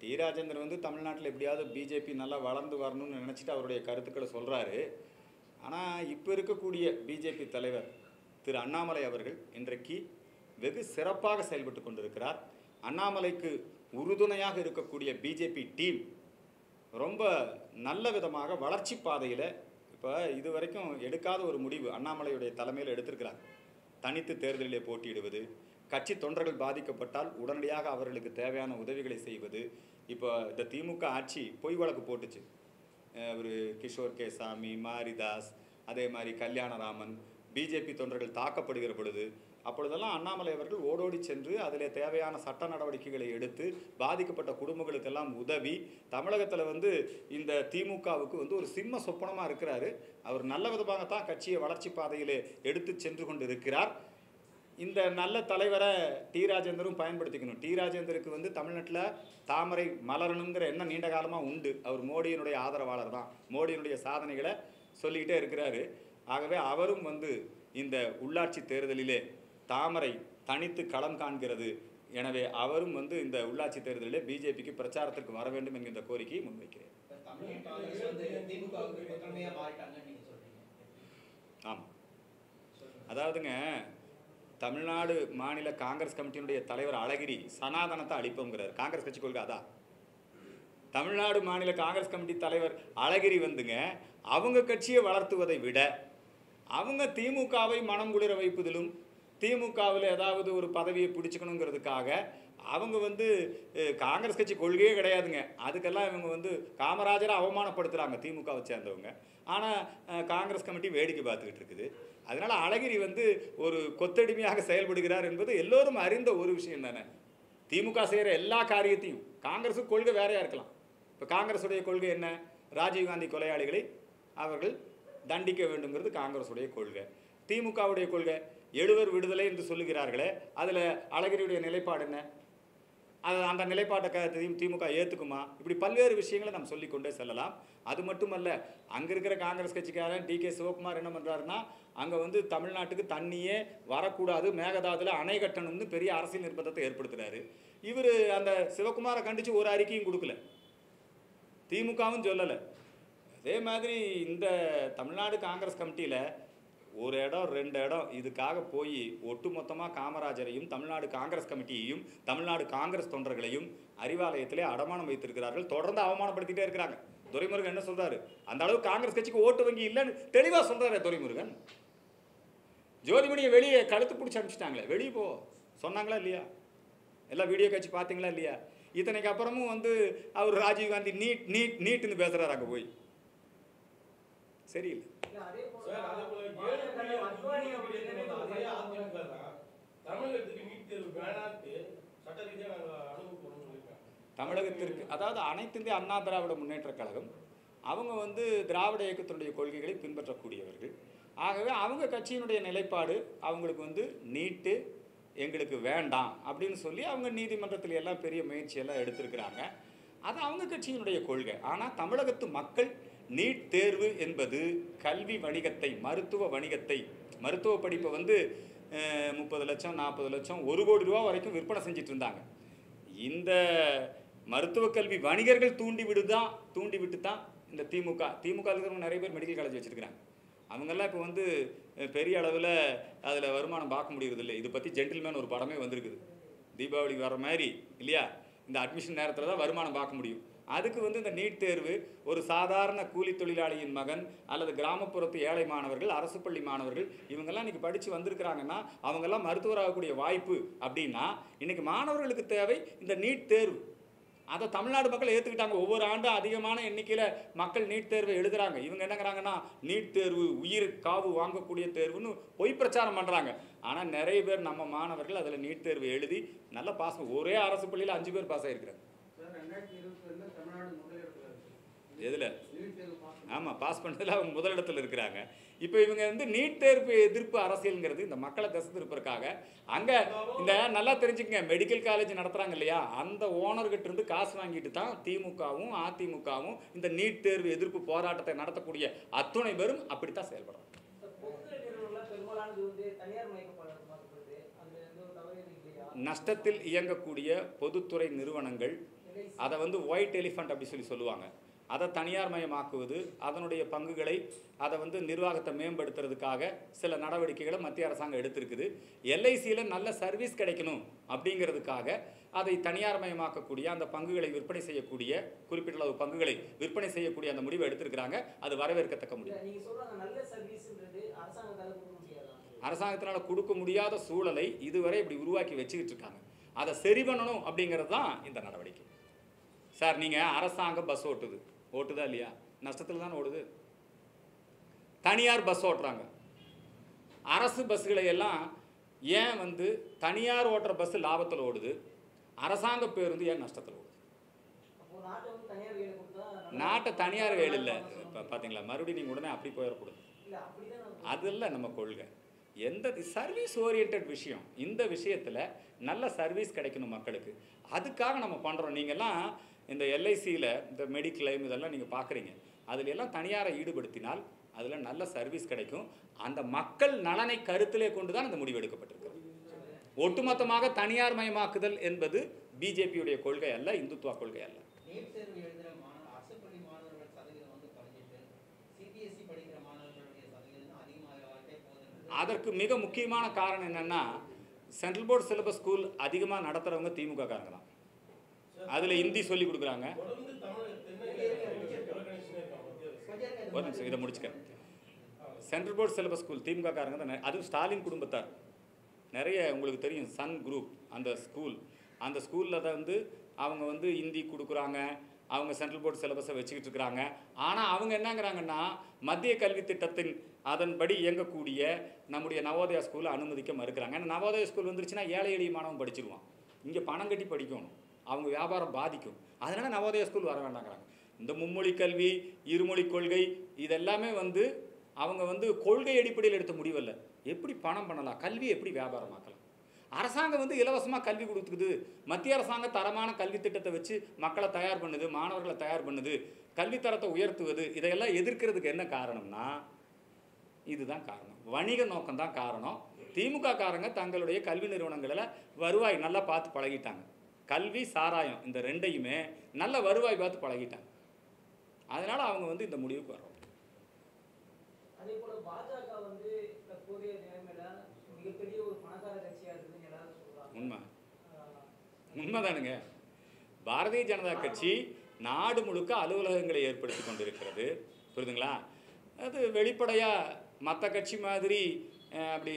டி ராஜேந்தர் வந்து தமிழ்நாட்டில் எப்படியாவது பிஜேபி நல்லா வளர்ந்து வரணும்னு நினச்சிட்டு அவருடைய கருத்துக்களை சொல்கிறாரு ஆனால் இப்போ இருக்கக்கூடிய பிஜேபி தலைவர் திரு அண்ணாமலை அவர்கள் இன்றைக்கு வெகு சிறப்பாக செயல்பட்டு கொண்டிருக்கிறார். அண்ணாமலைக்கு உறுதுணையாக இருக்கக்கூடிய பிஜேபி டீம் ரொம்ப நல்ல விதமாக வளர்ச்சி பாதையில் இப்போ இது வரைக்கும் எடுக்காத ஒரு முடிவு அண்ணாமலையுடைய தலைமையில் எடுத்திருக்கிறாங்க தனித்து தேர்தலிலே போட்டியிடுவது கட்சி தொண்டர்கள் பாதிக்கப்பட்டால் உடனடியாக அவர்களுக்கு தேவையான உதவிகளை செய்வது. இப்போ இந்த திமுக ஆட்சி பொய் வழக்கு போட்டுச்சு. ஒரு கிஷோர் கே சாமி மாரிதாஸ் அதே மாதிரி கல்யாணராமன் பிஜேபி தொண்டர்கள் தாக்கப்படுகிற பொழுது அப்பொழுதெல்லாம் அண்ணாமலை அவர்கள் ஓடோடி சென்று அதில் தேவையான சட்ட நடவடிக்கைகளை எடுத்து பாதிக்கப்பட்ட குடும்பங்களுக்கெல்லாம் உதவி. தமிழகத்தில் வந்து இந்த திமுகவுக்கு வந்து ஒரு சிம்ம சொப்பனமாக இருக்கிறாரு. அவர் நல்ல விதமாகத்தான் கட்சியை வளர்ச்சி பாதையிலே எடுத்து சென்று கொண்டு இருக்கிறார் இந்த நல்ல தலைவரை டி ராஜேந்தரும் பயன்படுத்திக்கணும். டி ராஜேந்தருக்கு வந்து தமிழ்நாட்டில் தாமரை மலரணுங்கிற எண்ணம் நீண்ட காலமாக உண்டு. அவர் மோடியினுடைய ஆதரவாளர் தான். மோடியினுடைய சாதனைகளை சொல்லிக்கிட்டே இருக்கிறாரு. ஆகவே அவரும் வந்து இந்த உள்ளாட்சி தேர்தலிலே தாமரை தனித்து களம் காண்கிறது. எனவே அவரும் வந்து இந்த உள்ளாட்சி தேர்தலிலே பிஜேபிக்கு பிரச்சாரத்திற்கு வர வேண்டும் என்கின்ற கோரிக்கையை முன்வைக்கிறேன். ஆமாம் அதாவதுங்க தமிழ்நாடு மாநில காங்கிரஸ் கமிட்டியினுடைய தலைவர் அழகிரி சனாதனத்தை அழிப்போங்கிறார். காங்கிரஸ் கட்சி கொள்கை அதான் தமிழ்நாடு மாநில காங்கிரஸ் கமிட்டி தலைவர் அழகிரி வந்துங்க அவங்க கட்சியை வளர்த்துவதை விட அவங்க திமுகவை மனம் குளிர வைப்பதிலும் திமுகவில் ஏதாவது ஒரு பதவியை பிடிச்சிக்கணுங்கிறதுக்காக அவங்க வந்து காங்கிரஸ் கட்சி கொள்கையே கிடையாதுங்க. அதுக்கெல்லாம் இவங்க வந்து காமராஜரை அவமானப்படுத்துகிறாங்க திமுகவை சேர்ந்தவங்க. ஆனால் காங்கிரஸ் கமிட்டி வேடிக்கை பார்த்துக்கிட்டு இருக்குது. அதனால் அழகிரி வந்து ஒரு கொத்தடிமையாக செயல்படுகிறார் என்பது எல்லோரும் அறிந்த ஒரு விஷயம் தானே. திமுக செய்கிற எல்லா காரியத்தையும் காங்கிரஸுக்கு கொள்கை வேறையாக இருக்கலாம். இப்போ காங்கிரஸுடைய கொள்கை என்ன? ராஜீவ்காந்தி கொலையாளிகளை அவர்கள் தண்டிக்க வேண்டுங்கிறது காங்கிரஸுடைய கொள்கை. திமுகவுடைய கொள்கை எழுவர் விடுதலை என்று சொல்லுகிறார்களே அதில் அழகிரியுடைய நிலைப்பாடு என்ன? அது அந்த நிலைப்பாட்டை க திமுக ஏற்றுக்குமா இப்படி பல்வேறு விஷயங்களை நம்ம சொல்லிக்கொண்டே செல்லலாம். அது மட்டுமல்ல அங்கே இருக்கிற காங்கிரஸ் கட்சிக்காரன் டி கே சிவகுமார் என்ன பண்ணுறாருன்னா அங்கே வந்து தமிழ்நாட்டுக்கு தண்ணியே வரக்கூடாது மேகதாதுல அணை கட்டணும்னு பெரிய அரசியல் நிர்பந்தத்தை ஏற்படுத்துகிறாரு இவர் அந்த சிவகுமாரை கண்டித்து ஒரு அறிக்கையும் கொடுக்கல. திமுகவும் சொல்லலை. அதே மாதிரி இந்த தமிழ்நாடு காங்கிரஸ் கமிட்டியில் ஒரு இடம் ரெண்டு இடம் இதுக்காக போய் ஒட்டுமொத்தமாக காமராஜரையும் தமிழ்நாடு காங்கிரஸ் கமிட்டியையும் தமிழ்நாடு காங்கிரஸ் தொண்டர்களையும் அறிவாலயத்திலே அடமானம் வைத்திருக்கிறார்கள். தொடர்ந்து அவமானப்படுத்திட்டே இருக்கிறாங்க. துரைமுருகன் என்ன சொல்றாரு? அந்த அளவு காங்கிரஸ் கட்சிக்கு ஓட்டு வங்கி இல்லைன்னு தெளிவாக சொல்றாரு துரைமுருகன். ஜோதிமணியை வெளியே கழுத்து பிடிச்சி அனுப்பிச்சிட்டாங்களே வெளியே போ. சொன்னாங்களா இல்லையா? எல்லாம் வீடியோ காட்சி பார்த்தீங்களா இல்லையா? இத்தனைக்கு அப்புறமும் வந்து அவர் ராஜீவ்காந்தி நீட் நீட் நீட்டுன்னு பேசுறாரு அங்கே போய். சரியில்லை. சார், அதே போல ஏழு புள்ளி அஞ்சு கோடி அதே அதிமுக தான் தமிழகத்துக்கு நீட் தேர்வு வேணான்ட்டு சட்ட ரீதியா நாங்க அணுகு போறோம்னு சொல்லியிருக்காங்க. தமிழகத்திற்கு அதாவது அனைத்து இந்திய அண்ணா திராவிட முன்னேற்ற கழகம் அவங்க வந்து திராவிட இயக்கத்தினுடைய கொள்கைகளை பின்பற்றக்கூடியவர்கள். ஆகவே அவங்க கட்சியினுடைய நிலைப்பாடு அவங்களுக்கு வந்து நீட்டு எங்களுக்கு வேண்டாம் அப்படின்னு சொல்லி அவங்க நீதிமன்றத்தில் எல்லாம் பெரிய முயற்சியெல்லாம் எடுத்திருக்கிறாங்க. அது அவங்க கட்சியினுடைய கொள்கை. ஆனால் தமிழகத்து மக்கள் நீட் தேர்வு என்பது கல்வி வணிகத்தை மருத்துவ வணிகத்தை மருத்துவ படிப்பை வந்து முப்பது லட்சம் நாற்பது லட்சம் ஒரு கோடி ரூபா வரைக்கும் விற்பனை செஞ்சுட்டு இருந்தாங்க. இந்த மருத்துவ கல்வி வணிகர்கள் தூண்டி விடுதான் தூண்டி விட்டு தான் இந்த திமுக திமுக இருக்கிறவங்க நிறைய பேர் மெடிக்கல் காலேஜ் வச்சுருக்கிறாங்க. அவங்கெல்லாம் இப்போ வந்து பெரிய அளவில் அதில் வருமானம் பார்க்க முடியறது இல்லை பற்றி ஜென்டில்மேன் ஒரு படமே வந்திருக்குது. தீபாவளிக்கு வர மாதிரி இல்லையா? இந்த அட்மிஷன் நேரத்தில் தான் வருமானம் பார்க்க முடியும். அதுக்கு வந்து இந்த நீட் தேர்வு ஒரு சாதாரண கூலி தொழிலாளியின் மகன் அல்லது கிராமப்புறத்து ஏழை மாணவர்கள் அரசு பள்ளி மாணவர்கள் இவங்கெல்லாம் இன்னைக்கு படித்து வந்திருக்கிறாங்கன்னா அவங்கெல்லாம் மருத்துவராகக்கூடிய வாய்ப்பு அப்படின்னா இன்னைக்கு மாணவர்களுக்கு தேவை இந்த நீட் தேர்வு. அதை தமிழ்நாடு மக்கள் ஏற்றுக்கிட்டாங்க ஒவ்வொரு ஆண்டும் அதிகமான எண்ணிக்கையில் மக்கள் நீட் தேர்வை எழுதுகிறாங்க இவங்க என்னங்கிறாங்கன்னா நீட் தேர்வு உயிர் காவு வாங்கக்கூடிய தேர்வுன்னு பொய் பிரச்சாரம் பண்ணுறாங்க ஆனால் நிறைய பேர் நம்ம மாணவர்கள் அதில் நீட் தேர்வு எழுதி நல்லா பாஸ் ஒரே அரசு பள்ளியில் அஞ்சு பேர் பாஸ் ஆகிருக்கிறாங்க சார் ரெண்டாயிரத்தி இருபத்தி ரெண்டுல தமிழ்நாடு முதலிடத்துல இருக்கு எதில்? ஆமாம் பாஸ் பண்ணதில் அவங்க முதலிடத்தில் இருக்கிறாங்க. இப்போ இவங்க வந்து நீட் தேர்வு எதிர்ப்பு அரசியலுங்கிறது இந்த மக்களை திசை திருப்பதற்காக அங்கே இந்த நல்லா தெரிஞ்சுக்கங்க மெடிக்கல் காலேஜ் நடத்துகிறாங்க இல்லையா? அந்த ஓனர்கிட்ட இருந்து காசு வாங்கிட்டு தான் திமுகவும் அதிமுகவும் இந்த நீட் தேர்வு எதிர்ப்பு போராட்டத்தை நடத்தக்கூடிய அத்துணை பேரும் அப்படித்தான் செயல்படுறாங்க. நஷ்டத்தில் இயங்கக்கூடிய பொதுத்துறை நிறுவனங்கள் அதை வந்து ஒயிட் எலிஃபண்ட் அப்படி சொல்லி சொல்லுவாங்க. அதை தனியார் மயமாக்குவது அதனுடைய பங்குகளை அதை வந்து நிர்வாகத்தை மேம்படுத்துறதுக்காக சில நடவடிக்கைகளை மத்திய அரசாங்கம் எடுத்திருக்குது. எல்ஐசியில் நல்ல சர்வீஸ் கிடைக்கணும் அப்படிங்கிறதுக்காக அதை தனியார் மயமாக்கக்கூடிய அந்த பங்குகளை விற்பனை செய்யக்கூடிய குறிப்பிட்ட அளவு பங்குகளை விற்பனை செய்யக்கூடிய அந்த முடிவை எடுத்திருக்கிறாங்க. அது வரவேற்கத்தக்க முடியும் அரசாங்கத்தினால கொடுக்க முடியாத சூழலை இதுவரை இப்படி உருவாக்கி வச்சுக்கிட்டு இருக்காங்க. அதை சரி பண்ணணும் அப்படிங்கிறது தான் இந்த நடவடிக்கை. சார் நீங்கள் அரசாங்கம் பஸ் ஓட்டுது. ஓட்டுதா இல்லையா? நஷ்டத்தில் தான் ஓடுது. தனியார் பஸ் ஓட்டுறாங்க. அரசு பஸ்களை எல்லாம் ஏன் வந்து தனியார் ஓட்டுற பஸ் லாபத்தில் ஓடுது? அரசாங்க பேருந்து ஏன் நஷ்டத்தில் ஓடுது? நாட்டை தனியார் கையில் இல்லை. இப்போ பார்த்தீங்களா மறுபடியும் நீங்கள் உடனே அப்படி போயிடக்கூடாது. அதெல்லாம் அதில் நம்ம கொள்கை. எந்த சர்வீஸ் ஓரியன்ட் விஷயம். இந்த விஷயத்தில் நல்ல சர்வீஸ் கிடைக்கணும் மக்களுக்கு. அதுக்காக நம்ம பண்ணுறோம் நீங்கள்லாம் இந்த எல்ஐசியில் இந்த மெடிக்ளைம் இதெல்லாம் நீங்கள் பார்க்குறீங்க அதுல எல்லாம் தனியாரை ஈடுபடுத்தினால் அதில் நல்ல சர்வீஸ் கிடைக்கும். அந்த மக்கள் நலனை கருத்திலே கொண்டு தான் இந்த முடிவு எடுக்கப்பட்டிருக்கிறது ஒட்டுமொத்தமாக தனியார் மயமாக்குதல் என்பது பிஜேபியுடைய கொள்கை அல்ல இந்துத்துவா கொள்கை அல்ல. அதற்கு மிக முக்கியமான காரணம் என்னன்னா சென்ட்ரல் போர்ட் சிலபஸ் ஸ்கூல் அதிகமாக நடத்துகிறவங்க திமுக காரங்க தான். அதில் ஹிந்தி சொல்லி கொடுக்குறாங்க. ஒரு நிமிஷம் இதை முடிச்சுக்கிறேன். Central board syllabus school DMK காரங்க தான். அதுவும் ஸ்டாலின் குடும்பத்தார். நிறைய உங்களுக்கு தெரியும் சன் குரூப் அந்த ஸ்கூல் அந்த ஸ்கூலில் தான் வந்து அவங்க வந்து ஹிந்தி கொடுக்குறாங்க. அவங்க சென்ட்ரல் போர்ட் சிலபஸை வச்சுக்கிட்டு இருக்கிறாங்க. ஆனால் அவங்க என்னங்கிறாங்கன்னா மத்திய கல்வி திட்டத்தின் அதன்படி இயங்கக்கூடிய நம்முடைய நவோதயா ஸ்கூலை அனுமதிக்க மறுக்கிறாங்க. ஏன்னா நவோதயா ஸ்கூல் வந்துருச்சுன்னா ஏழை எளிய மாணவன் படிச்சிருவான். இங்கே பணம் கட்டி படிக்கணும். அவங்க வியாபாரம் பாதிக்கும். அதனால் நவோதய ஸ்கூல் வர வேண்டாங்கிறாங்க. இந்த மும்மொழி கல்வி இருமொழி கொள்கை இதெல்லாமே வந்து அவங்க வந்து கொள்கை அடிப்படையில் எடுத்த முடிவல்ல. எப்படி பணம் பண்ணலாம்? கல்வி எப்படி வியாபாரமாக்கலாம்? அரசாங்கம் வந்து இலவசமாக கல்வி கொடுத்துக்குது மத்திய அரசாங்கம் தரமான கல்வி திட்டத்தை வச்சு மக்களை தயார் பண்ணுது மாணவர்களை தயார் பண்ணுது கல்வித்தரத்தை உயர்த்துவது இதையெல்லாம் எதிர்க்கிறதுக்கு என்ன காரணம்னா இதுதான் காரணம். வணிக நோக்கம் தான் காரணம். திமுக காரங்க தங்களுடைய கல்வி நிறுவனங்களில் வருவாய் நல்லா பார்த்து பழகிட்டாங்க. கல்வி சாராயம் இந்த ரெண்டையுமே நல்ல வருவாய் பார்த்து பழகிட்டாங்க. அதனால அவங்க வந்து இந்த முடிவுக்கு வரோம் அதே போல பாஜக வந்து தற்போதைய நிலைமையில மிகப்பெரிய ஒரு பணக்கார கட்சியா இருக்குதுன்னு எல்லாரும் சொல்றாங்க. உண்மை. உண்மைதானுங்க பாரதிய ஜனதா கட்சி நாடு முழுக்க அலுவலகங்களை ஏற்படுத்தி கொண்டிருக்கிறது. புரியுதுங்களா? அது வெளிப்படையாக மற்ற கட்சி மாதிரி அப்படி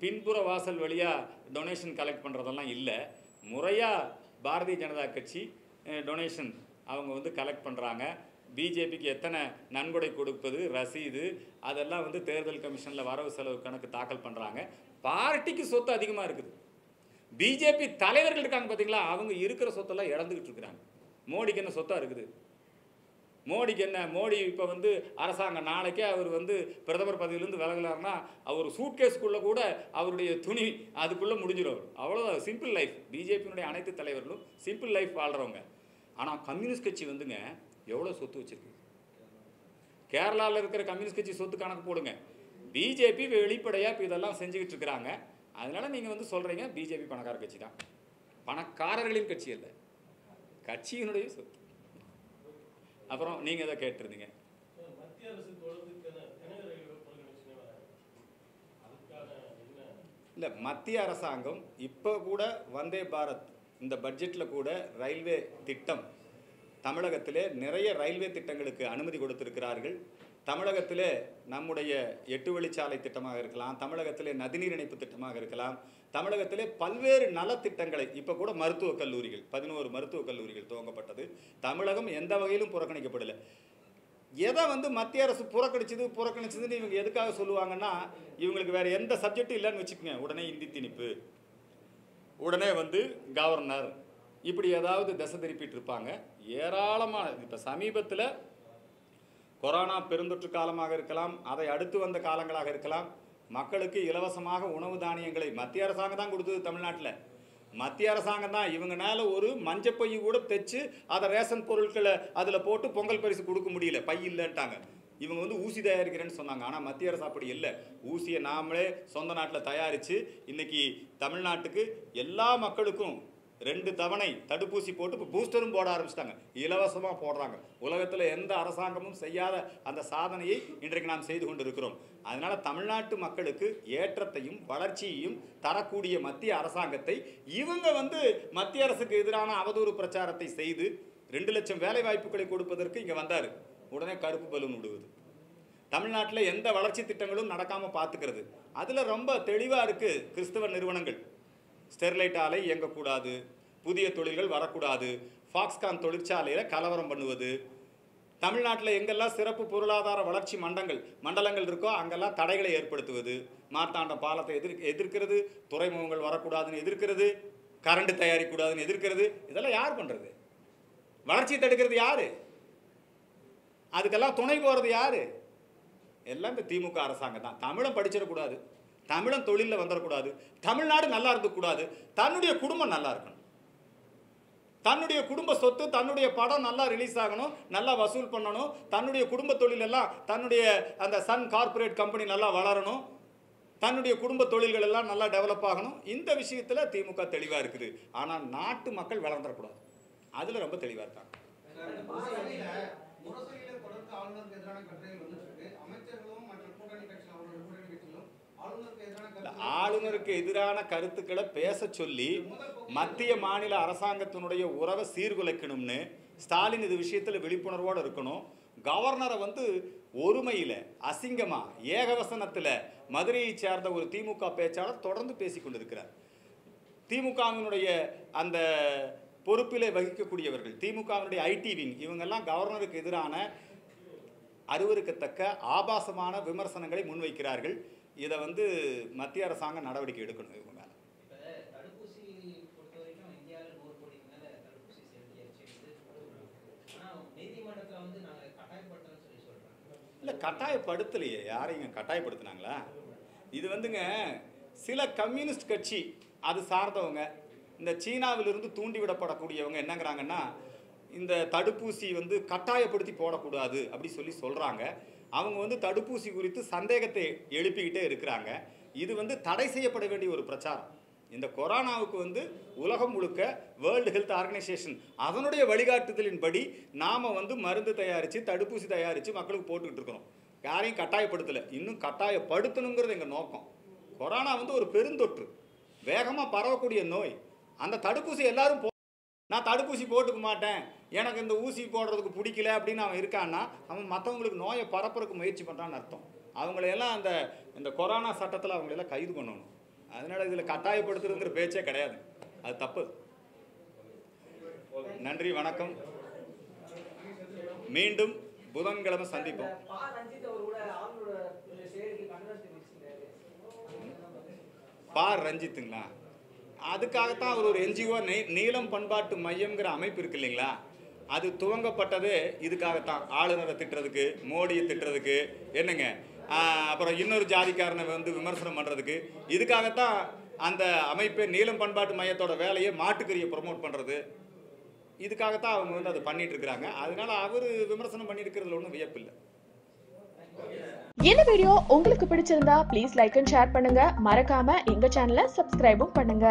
பின்புற வாசல் வழியாக டொனேஷன் கலெக்ட் பண்ணுறதெல்லாம் இல்லை. முறையாக பாரதிய ஜனதா கட்சி டொனேஷன் அவங்க வந்து கலெக்ட் பண்ணுறாங்க பிஜேபிக்கு எத்தனை நன்கொடை கொடுப்பது ரசீது அதெல்லாம் வந்து தேர்தல் கமிஷனில் வரவு செலவு கணக்கு தாக்கல் பண்ணுறாங்க பார்ட்டிக்கு சொத்து அதிகமாக இருக்குது. பிஜேபி தலைவர்கள் இருக்காங்க பார்த்தீங்களா அவங்க இருக்கிற சொத்தெல்லாம் இழந்துக்கிட்டு இருக்கிறாங்க. மோடிக்கு என்ன சொத்தாக இருக்குது? மோடிக்கு என்ன? மோடி இப்போ வந்து அரசாங்கம் நாளைக்கே அவர் வந்து பிரதமர் பதவியிலேருந்து விலகலாருன்னா அவர் சூட்கேஸ்க்குள்ளே கூட அவருடைய துணி அதுக்குள்ளே முடிஞ்சிடும். அவ்வளோ சிம்பிள் லைஃப் பிஜேபியினுடைய அனைத்து தலைவர்களும் சிம்பிள் லைஃப் வாழ்கிறவங்க ஆனால் கம்யூனிஸ்ட் கட்சி வந்துங்க எவ்வளோ சொத்து வச்சிருக்கு? கேரளாவில் இருக்கிற கம்யூனிஸ்ட் கட்சி சொத்து கணக்கு போடுங்க. பிஜேபி வெளிப்படையாக இப்போ இதெல்லாம் செஞ்சுக்கிட்டு இருக்கிறாங்க. அதனால் நீங்கள் வந்து சொல்கிறீங்க பிஜேபி பணக்கார கட்சி தான். பணக்காரர்களின் கட்சி இல்லை கட்சியினுடைய சொத்து. அப்புறம் நீங்கள் கேட்டிருந்தீங்க. தென- என்ன? இல்லை மத்திய அரசாங்கம் இப்போ கூட வந்தே பாரத் இந்த பட்ஜெட்டில் கூட ரயில்வே திட்டம் தமிழகத்திலே நிறைய ரயில்வே திட்டங்களுக்கு அனுமதி கொடுத்திருக்கிறார்கள். தமிழகத்திலே நம்முடைய எட்டு வழிச்சாலை திட்டமாக இருக்கலாம் தமிழகத்திலே நதிநீர் இணைப்பு திட்டமாக இருக்கலாம் தமிழகத்திலே பல்வேறு நலத்திட்டங்களை இப்போ கூட மருத்துவக் கல்லூரிகள் பதினோரு மருத்துவக் கல்லூரிகள் துவங்கப்பட்டது. தமிழகம் எந்த வகையிலும் புறக்கணிக்கப்படலை. எதை வந்து மத்திய அரசு புறக்கணிச்சது புறக்கணிச்சதுன்னு இவங்க எதுக்காக சொல்லுவாங்கன்னா இவங்களுக்கு வேறு எந்த சப்ஜெக்டும் இல்லைன்னு வச்சுக்கோங்க. உடனே இந்தி திணிப்பு. உடனே வந்து கவர்னர். இப்படி ஏதாவது திசை திருப்பிட்டு இருப்பாங்க. ஏராளமான இப்போ சமீபத்தில் கொரோனா பெருந்தொற்று காலமாக இருக்கலாம் அதை அடுத்து வந்த காலங்களாக இருக்கலாம். மக்களுக்கு இலவசமாக உணவு தானியங்களை மத்திய அரசாங்கம் தான் கொடுத்தது தமிழ்நாட்டில். மத்திய அரசாங்கம் தான் இவங்கனால ஒரு மஞ்சப்பையை கூட தைச்சு அதை ரேஷன் பொருட்களை அதில் போட்டு பொங்கல் பரிசு கொடுக்க முடியல. பை இல்லைன்ட்டாங்க. இவங்க வந்து ஊசி தயாரிக்கிறேன்னு சொன்னாங்க. ஆனால் மத்திய அரசு அப்படி இல்லை. ஊசியை நாமளே சொந்த நாட்டில் தயாரித்து இன்றைக்கி தமிழ்நாட்டுக்கு எல்லா மக்களுக்கும் ரெண்டு தவணை தடுப்பூசி போட்டு இப்போ பூஸ்டரும் போட ஆரம்பிச்சிட்டாங்க. இலவசமாக போடுறாங்க. உலகத்தில் எந்த அரசாங்கமும் செய்யாத அந்த சாதனையை இன்றைக்கு நாம் செய்து கொண்டு இருக்கிறோம் அதனால் தமிழ்நாட்டு மக்களுக்கு ஏற்றத்தையும் வளர்ச்சியையும் தரக்கூடிய மத்திய அரசாங்கத்தை இவங்க வந்து மத்திய அரசுக்கு எதிரான அவதூறு பிரச்சாரத்தை செய்து ரெண்டு லட்சம் வேலை வாய்ப்புகளை கொடுப்பதற்கு இங்கே வந்தார். உடனே கருப்பு பலூன் விடுவது தமிழ்நாட்டில் எந்த வளர்ச்சி திட்டங்களும் நடக்காமல் பார்த்துக்கிறது அதில் ரொம்ப தெளிவாக இருக்குது கிறிஸ்தவ நிறுவனங்கள். ஸ்டெர்லைட் ஆலை இயங்கக்கூடாது. புதிய தொழில்கள் வரக்கூடாது. ஃபாக்ஸ்கான் தொழிற்சாலையில் கலவரம் பண்ணுவது. தமிழ்நாட்டில் எங்கெல்லாம் சிறப்பு பொருளாதார வளர்ச்சி மண்டங்கள் மண்டலங்கள் இருக்கோ அங்கெல்லாம் தடைகளை ஏற்படுத்துவது. மார்த்தாண்டம் பாலத்தை எதிர் எதிர்க்கிறது. துறைமுகங்கள் வரக்கூடாதுன்னு எதிர்க்கிறது. கரண்ட் தயாரிக்கக்கூடாதுன்னு எதிர்க்கிறது. இதெல்லாம் யார் பண்ணுறது வளர்ச்சி தடுக்கிறது யார்? அதுக்கெல்லாம் துணை போகிறது யார்? எல்லாம் இந்த திமுக அரசாங்கம் தான். தமிழும் படிச்சிடக்கூடாது. தமிழன் தொழிலில் வந்துடக்கூடாது தமிழ்நாடு நல்லா இருக்கக்கூடாது தன்னுடைய குடும்பம் நல்லா இருக்கணும். தன்னுடைய குடும்ப சொத்து தன்னுடைய படம் நல்லா ரிலீஸ் ஆகணும் நல்லா வசூல் பண்ணணும். தன்னுடைய குடும்ப தொழிலெல்லாம் தன்னுடைய அந்த சன் கார்ப்பரேட் கம்பெனி நல்லா வளரணும். தன்னுடைய குடும்ப தொழில்கள் எல்லாம் நல்லா டெவலப் ஆகணும். இந்த விஷயத்தில் திமுக தெளிவாக இருக்குது. ஆனால் நாட்டு மக்கள் வளர்ந்துடக்கூடாது அதில் ரொம்ப தெளிவாக இருக்காங்க. ஆளுநருக்கு எதிரான கருத்துக்களை ஆளுநருக்கு எதிரான கருத்துக்களை பேச சொல்லி மத்திய மாநில அரசாங்கத்தினுடைய உறவை சீர்குலைக்கணும்னு ஸ்டாலின் இது விஷயத்தில் விழிப்புணர்வோடு இருக்கணும். கவர்னரை வந்து ஒருமையில் அசிங்கமாக ஏகவசனத்தில் மதுரையை சேர்ந்த ஒரு திமுக பேச்சாளர் தொடர்ந்து பேசி கொண்டிருக்கிறார். திமுகவினுடைய அந்த பொறுப்பிலே வகிக்கக்கூடியவர்கள் திமுகவினுடைய ஐடி விங் இவங்கெல்லாம் கவர்னருக்கு எதிரான அருவருக்கத்தக்க ஆபாசமான விமர்சனங்களை முன்வைக்கிறார்கள். இதை வந்து மத்திய அரசாங்கம் நடவடிக்கை எடுக்கணும் இவங்க மேல. இல்லை கட்டாயப்படுத்தலையே. யாரையும் கட்டாயப்படுத்துனாங்களா? இது வந்துங்க சில கம்யூனிஸ்ட் கட்சி அது சார்ந்தவங்க இந்த சீனாவிலிருந்து தூண்டிவிடப்படக்கூடியவங்க என்னங்கிறாங்கன்னா இந்த தடுப்பூசி வந்து கட்டாயப்படுத்தி போடக்கூடாது அப்படி சொல்லி சொல்கிறாங்க அவங்க வந்து தடுப்பூசி குறித்து சந்தேகத்தை எழுப்பிக்கிட்டே இருக்கிறாங்க. இது வந்து தடை செய்யப்பட வேண்டிய ஒரு பிரச்சாரம். இந்த கொரோனாவுக்கு வந்து உலகம் முழுக்க வேர்ல்டு ஹெல்த் ஆர்கனைசேஷன் அதனுடைய வழிகாட்டுதலின்படி நாம் வந்து மருந்து தயாரித்து தடுப்பூசி தயாரித்து மக்களுக்கு போட்டுக்கிட்டு இருக்கிறோம். யாரையும் கட்டாயப்படுத்தலை. இன்னும் கட்டாயப்படுத்தணுங்கிறது எங்கள் நோக்கம். கொரோனா வந்து ஒரு பெருந்தொற்று. வேகமாக பரவக்கூடிய நோய். அந்த தடுப்பூசி எல்லாரும் போ நான் தடுப்பூசி போட்டுக்க மாட்டேன். எனக்கு இந்த ஊசி போடுறதுக்கு பிடிக்கல அப்படின்னு அவன் இருக்கான்னா அவன் மற்றவங்களுக்கு நோயை பரப்புறதுக்கு முயற்சி பண்ணுறான்னு அர்த்தம். அவங்களையெல்லாம் அந்த இந்த கொரோனா சட்டத்தில் அவங்களெல்லாம் கைது பண்ணணும். அதனால் இதில் கட்டாயப்படுத்துறதுங்கிற பேச்சே கிடையாது. அது தப்பு. நன்றி வணக்கம். மீண்டும் புதன்கிழமை சந்திப்போம். பா பார் ரஞ்சித்துங்களா? அதுக்காகத்தான் அவர் ஒரு என்ஜிஓ நீலம் பண்பாட்டு மையம்ங்கிற அமைப்பு இருக்கு இல்லைங்களா? அது துவங்கப்பட்டது இதுக்காகத்தான். ஆளுநரை திட்டுறதுக்கு மோடியை திட்டுறதுக்கு என்னங்க? அப்புறம் இன்னொரு ஜாதிக்காரனை வந்து விமர்சனம் பண்ணுறதுக்கு இதுக்காகத்தான் அந்த அமைப்பே நீளம் பண்பாட்டு மையத்தோட வேலையை மாட்டுக்கறியை ப்ரொமோட் பண்ணுறது இதுக்காகத்தான் அவங்க வந்து அதை பண்ணிட்டு இருக்கிறாங்க. அதனால அவர் விமர்சனம் பண்ணியிருக்கிறதுல ஒன்றும் வியப்பில்லை. இந்த வீடியோ உங்களுக்கு பிடிச்சிருந்தா ப்ளீஸ் லைக் அண்ட் ஷேர் பண்ணுங்க. மறக்காம எங்க சேனலை சப்ஸ்கிரைபும் பண்ணுங்க.